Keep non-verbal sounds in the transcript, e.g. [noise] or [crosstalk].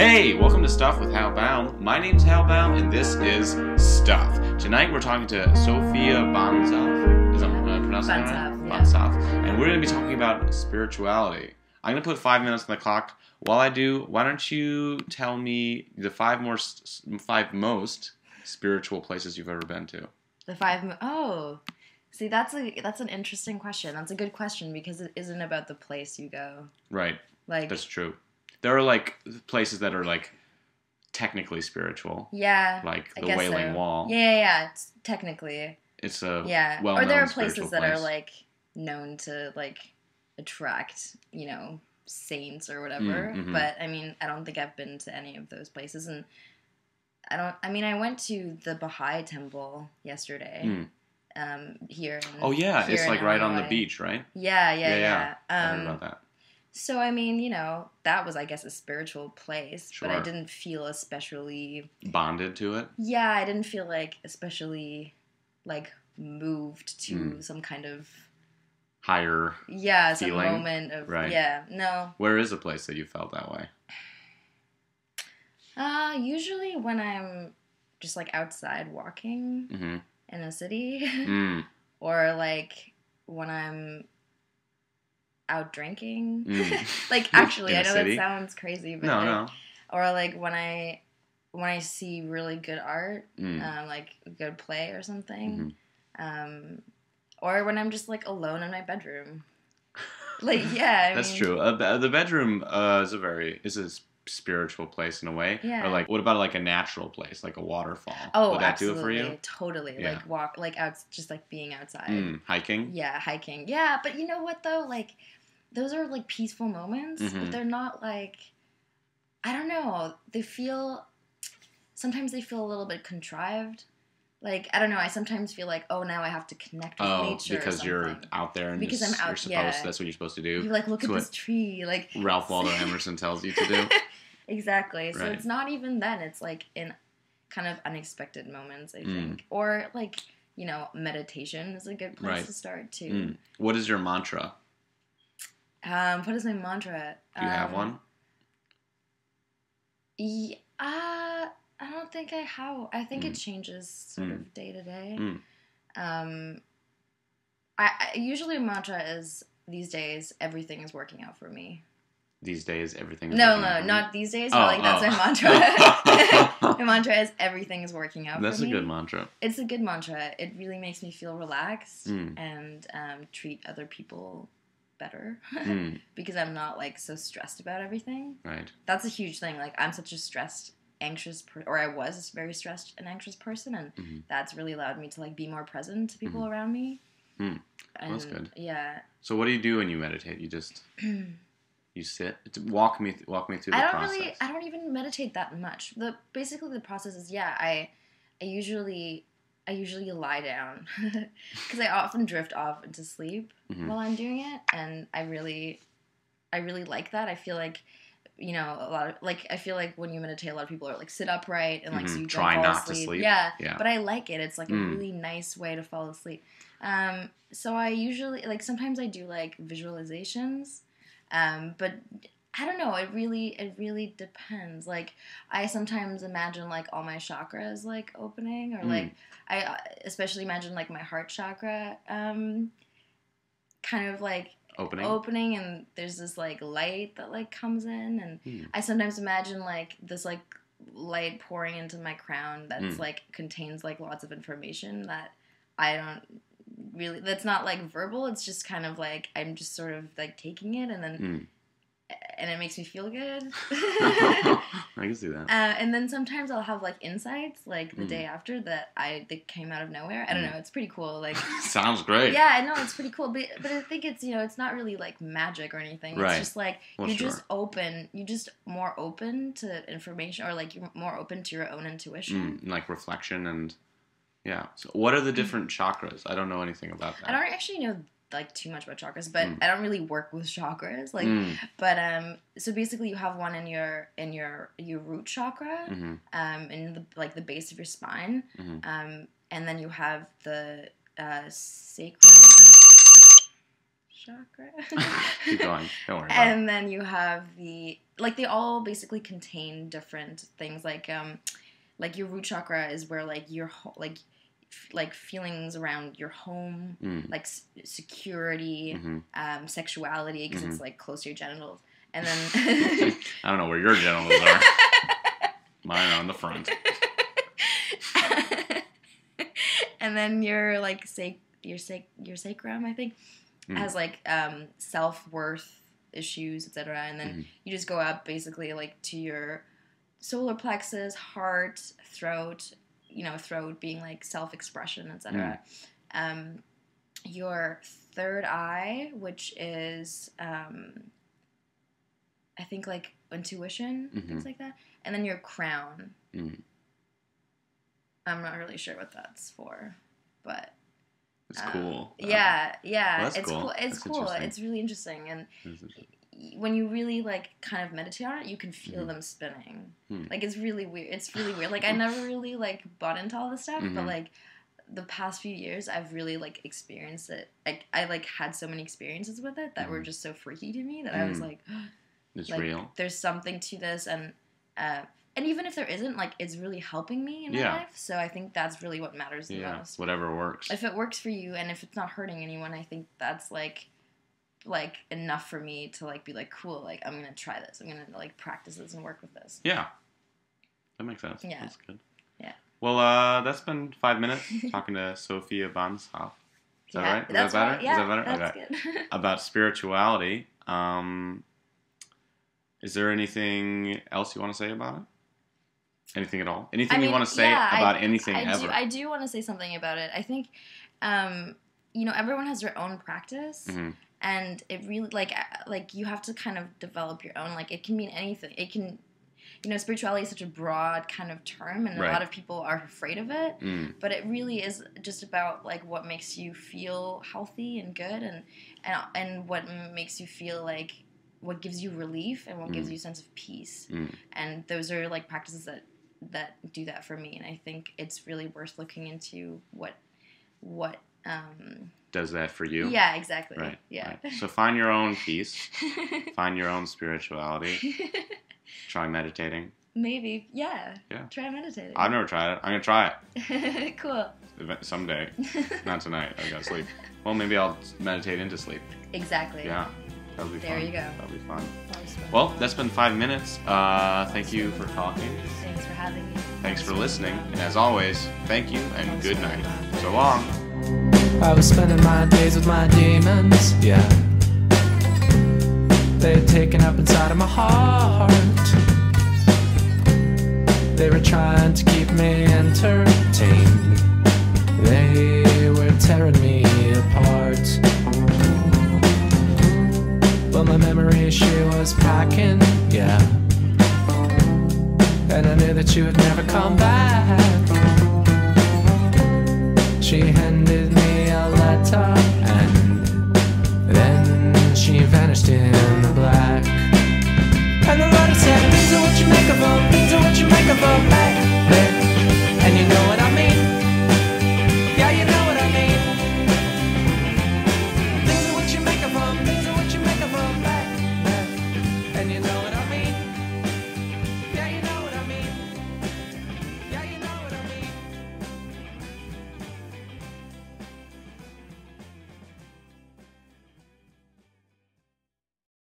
Hey, welcome to Stuff with Hal Baum. My name's Hal Baum, and this is Stuff. Tonight we're talking to Sofia Banzhaf. Is that uh, pronouncing that right? Yeah. And we're going to be talking about spirituality. I'm going to put five minutes on the clock. While I do, why don't you tell me the five more, five most spiritual places you've ever been to? The five. mo- Oh, see, that's a that's an interesting question. That's a good question because it isn't about the place you go. Right, Like, that's true. There are like places that are like technically spiritual, yeah, like I the Wailing so. Wall. Yeah, yeah, yeah. It's technically, It's a yeah. well-known or there are places that are like known to like attract, you know, saints or whatever. Mm, mhm. But I mean, I don't think I've been to any of those places, and I don't. I mean, I went to the Baha'i temple yesterday. Mm. Um, here. In, Oh yeah, it's like right on the beach, right? Yeah, yeah, Yeah, yeah. yeah. I heard Um, about that. So I mean, you know, that was I guess a spiritual place, but I didn't feel especially Bonded to it. yeah, I didn't feel like especially like moved to Mm. some kind of Higher. yeah, some Feeling? moment of Right. yeah, no. Where is a place that you felt that way? Uh usually when I'm just like outside walking Mm-hmm. in a city Mm. [laughs] or like when I'm out drinking. Mm. [laughs] like actually, I know city? that sounds crazy, but No, like, no. or like when I when I see really good art, Mm. um, like a good play or something, um, or when I'm just like alone in my bedroom. Like yeah, I [laughs] That's mean, true. Uh, the- the bedroom uh, is a very is a spiritual place in a way. Yeah. Or like, what about like a natural place, like a waterfall? Oh, Would that absolutely, do it for you? totally. Yeah. Like walk, like out, just like being outside. Mm. Hiking. Yeah, hiking. Yeah, but you know what though? Like those are like peaceful moments, Mhm. but they're not like I don't know. They feel sometimes they feel a little bit contrived. Like I don't know. I sometimes feel like oh now I have to connect with Oh, nature because you're out there and Because you're, I'm out- you're supposed. yeah. That's what you're supposed to do. You do. like look So at this tree, like Ralph Waldo [laughs] Emerson tells you to do. [laughs] exactly. So Right. it's not even then. It's like in kind of unexpected moments. I Mm. think, or like you know, meditation is a good place Right. to start too. Mm. What is your mantra? Um, what is my mantra? Do you have Um, one? Yeah, uh, I don't think I have. I think it Mm. changes sort Mm. of day to day. Mm. Um, I, I usually a mantra is these days everything is working out for me. These days, everything. is No, working no, not these days. Oh, but like that's oh. my mantra. [laughs] my mantra is everything is working out That's a good mantra. It's a good mantra. It really makes me feel relaxed Mm. and um, treat other people better Mm. [laughs] because I'm not like so stressed about everything. Right. that's a huge thing. Like I'm such a stressed, anxious, per- or I was a very stressed and anxious person, and Mhm. that's really allowed me to like be more present to people around me. Mm. And, That's good. Yeah, So, what do you do when you meditate? You just [clears throat] you sit. Walk me. Walk me through the I don't process. really, I don't even meditate that much. The basically the process is yeah, I, I usually, I usually lie down [laughs] because I often drift off into sleep Mhm. while I'm doing it, and I really, I really like that. I feel like. You know, a lot of like I feel like when you meditate, a lot of people are like sit upright and like so Mhm. you don't Try fall not to sleep. Yeah, Yeah. but I like it. It's like a Mm. really nice way to fall asleep. Um, so I usually like sometimes I do like visualizations, um, but I don't know. It really it really depends. Like I sometimes imagine like all my chakras like opening, or Mm. like I uh, especially imagine like my heart chakra, um, kind of like Opening. opening, and there's this like light that like comes in, and Hmm. I sometimes imagine like this like light pouring into my crown that's Mm. like contains like lots of information that I don't really that's not like verbal it's just kind of like I'm just sort of like taking it and then Mm. And it makes me feel good [laughs] [laughs] I can see that. uh, and then sometimes I'll have like insights like the Mm. day after that I that came out of nowhere I don't Mm. know it's pretty cool like [laughs] Sounds great. yeah I know it's pretty cool but but I think it's you know it's not really like magic or anything Right. it's just like Well, you're sure. just open you're just more open to information or like you're more open to your own intuition Mm, like reflection and yeah. So, what are the different chakras? I don't know anything about that. i don't actually know like too much about chakras but Mm. i don't really work with chakras like Mm, but um so basically you have one in your in your your root chakra mhm, um in the like the base of your spine mhm. um and then you have the uh sacral chakra. [laughs] Keep going. Don't worry and then you have the like they all basically contain different things like um like your root chakra is where like your ho- like like feelings around your home Mm. like s- security hmm um sexuality because Mhm. it's like close to your genitals and then [laughs] I don't know where your genitals are. [laughs] Mine are on the front. [laughs] and then your like sac your sac your sacrum i think Mm. has like um self-worth issues etc and then Mhm. you just go up basically like to your solar plexus heart throat you know throat being like self-expression etc um your third eye which is um i think like intuition things Mhm. like that and then your crown Mm. i'm not really sure what that's for but It's um, cool. yeah yeah well, it's cool. cool, it's That's cool it's really interesting and Uh, when you really like kind of meditate on it, you can feel Mhm. them spinning. Hmm. Like it's really weird. It's really weird. Like I never [laughs] really like bought into all this stuff, Mhm. but like the past few years, I've really like experienced it. Like I like had so many experiences with it that were Mhm. just so freaky to me that I was Mm. like, [gasps] It's like real. there's something to this, and uh, and even if there isn't, like it's really helping me in my Yeah. life. So I think that's really what matters the Yeah. most. Whatever works. If it works for you, and if it's not hurting anyone, I think that's like like enough for me to like be like cool like i'm gonna try this i'm gonna like practice this and work with this Yeah. That makes sense. Yeah. That's good. Yeah. Well, uh, that's been five minutes [laughs] talking to Sofia Banzhaf. Is that yeah, right? Is that's that better? right. yeah Is that better? that's okay. good [laughs] About spirituality. Um, is there anything else you want to say about it? Anything at all? Anything I you mean, want to say yeah, I- about anything I ever? do, I do want to say something about it i think um you know everyone has their own practice Mhm. And it really like uh, like you have to kind of develop your own like it can mean anything. It can you know spirituality is such a broad kind of term and Right. a lot of people are afraid of it. Mm, but it really is just about like what makes you feel healthy and good and and, and what makes you feel like what gives you relief and what gives Mm. you a sense of peace. Mm, and those are like practices that that do that for me. And i think it's really worth looking into what what um does that for you? yeah exactly Right. yeah right. So find your own peace. [laughs] find your own spirituality. [laughs] Try meditating. maybe yeah Yeah. try meditating I've never tried it. I'm gonna try it [laughs] cool someday. Not tonight. I gotta sleep. Well, maybe I'll meditate into sleep. exactly Yeah, that'll be There fun. you go. That'll be fun. Awesome. Well, that's been five minutes. Uh, thank you for talking. thanks for having me Thanks for listening. And as always, thank you and good night. So long. I was spending my days with my demons, yeah. They had taken up inside of my heart. They were trying to keep me entertained. They were tearing me apart. But my memory, she was packing, yeah. And I knew that you would never come back.